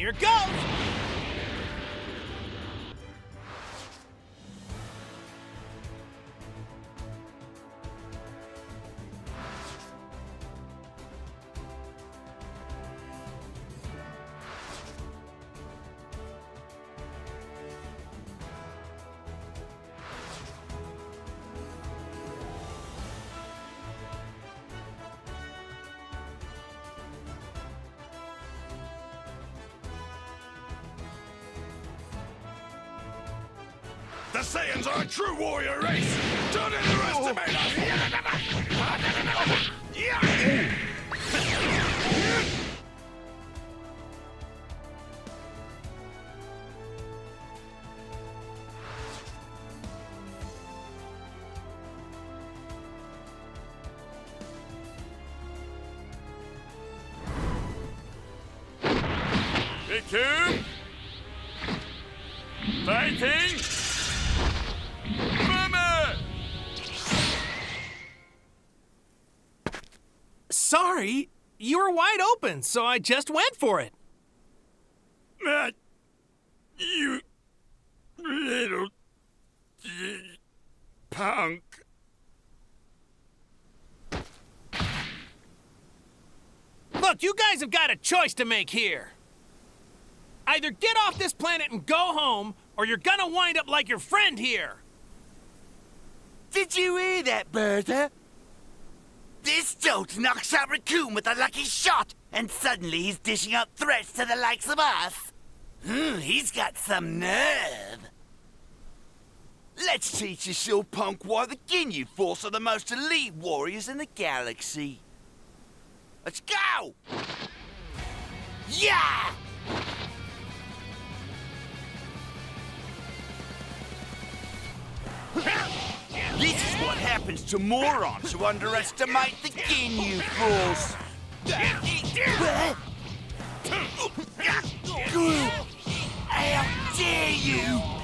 Here goes! The Saiyans are a true warrior race! Don't underestimate us! Big. Sorry, you were wide open, so I just went for it. Matt, you little punk. Look, you guys have got a choice to make here. Either get off this planet and go home, or you're gonna wind up like your friend here. Did you hear that, Burter? This dolt knocks out Recoome with a lucky shot, and suddenly he's dishing out threats to the likes of us. Hmm, he's got some nerve. Let's teach this little punk why the Ginyu Force are the most elite warriors in the galaxy. Let's go! Yeah! Happens to morons who underestimate the Ginyu Force. How dare you!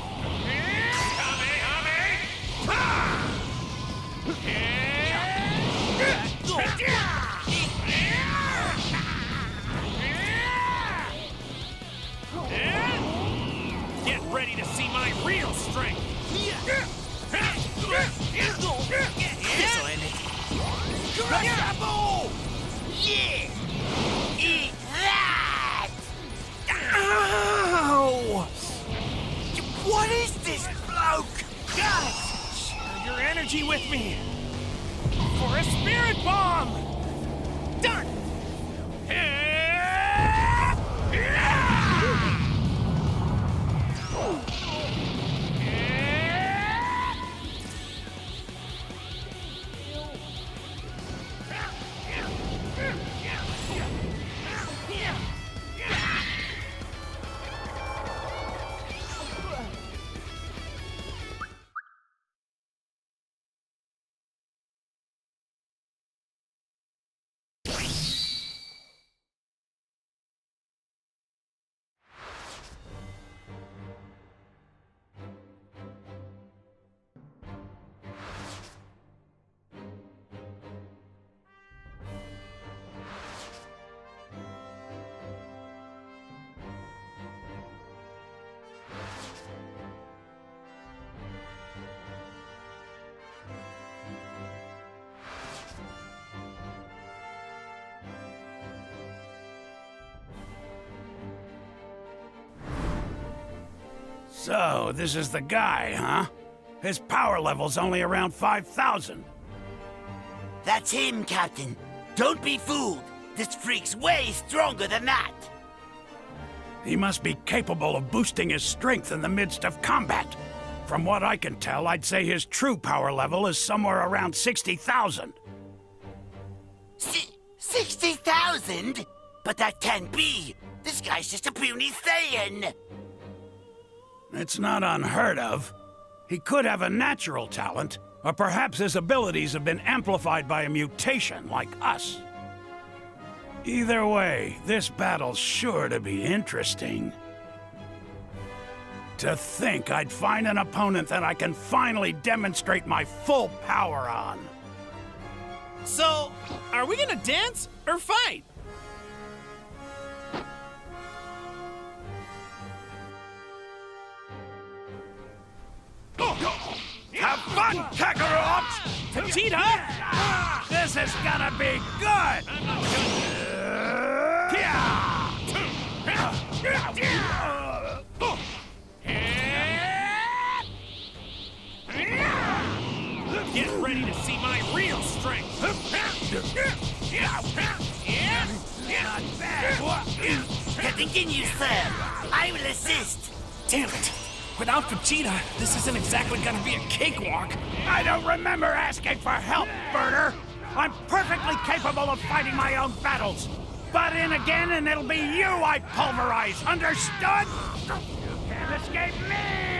With me. For a spirit bomb. Done. So, this is the guy, huh? His power level's only around 5,000. That's him, Captain. Don't be fooled. This freak's way stronger than that. He must be capable of boosting his strength in the midst of combat. From what I can tell, I'd say his true power level is somewhere around 60,000. Si 60,000? But that can't be. This guy's just a puny Saiyan. It's not unheard of. He could have a natural talent, or perhaps his abilities have been amplified by a mutation like us. Either way, this battle's sure to be interesting. To think I'd find an opponent that I can finally demonstrate my full power on. So, are we gonna dance or fight? On, Kakarot! Vegeta? This is gonna be good! Get ready to see my real strength. Continue, uh, sir. I will assist. Damn it. Without Vegeta, this isn't exactly gonna be a cakewalk. I don't remember asking for help, Burter. I'm perfectly capable of fighting my own battles. Butt in again and it'll be you I pulverize, understood? You can't escape me!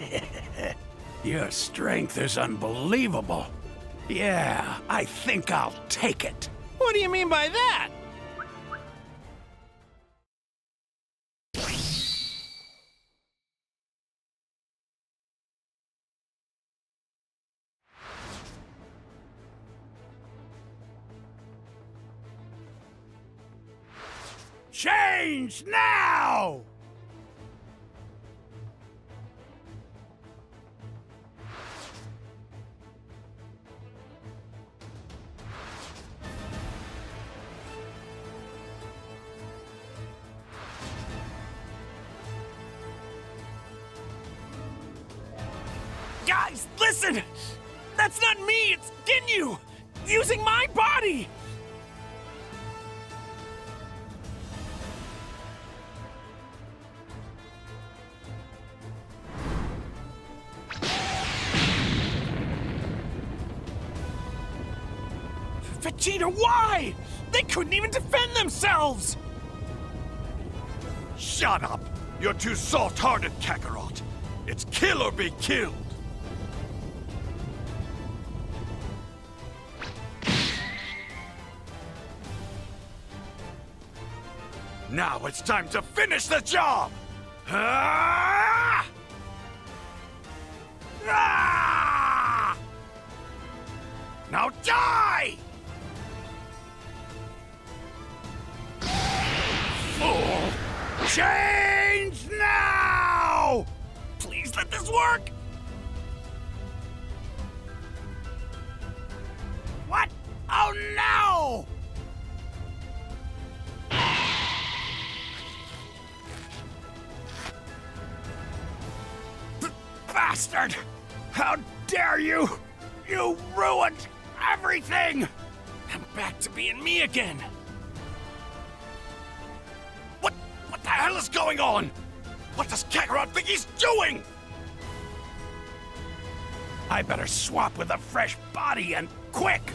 Your strength is unbelievable. Yeah, I think I'll take it. What do you mean by that? Change now! Guys, listen! That's not me, it's Ginyu! Using my body! Vegeta, why? They couldn't even defend themselves! Shut up! You're too soft-hearted, Kakarot. It's kill or be killed. Now it's time to finish the job! Now die! Fool! Change now! Please let this work! Bastard! How dare you! You ruined everything! I'm back to being me again! What? What the hell is going on? What does Kakarot think he's doing? I better swap with a fresh body and quick!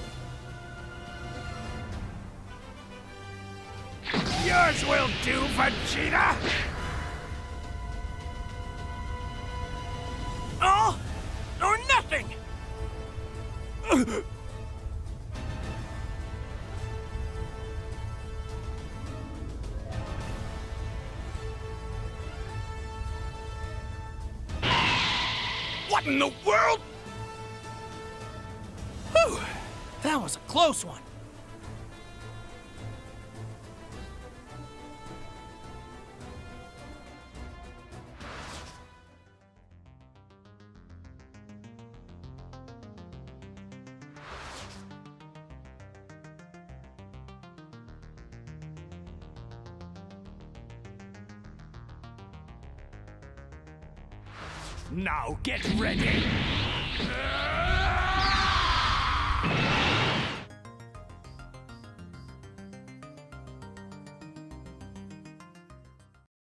Yours will do, Vegeta! All or nothing! What in the world? Whew! That was a close one. Now get ready!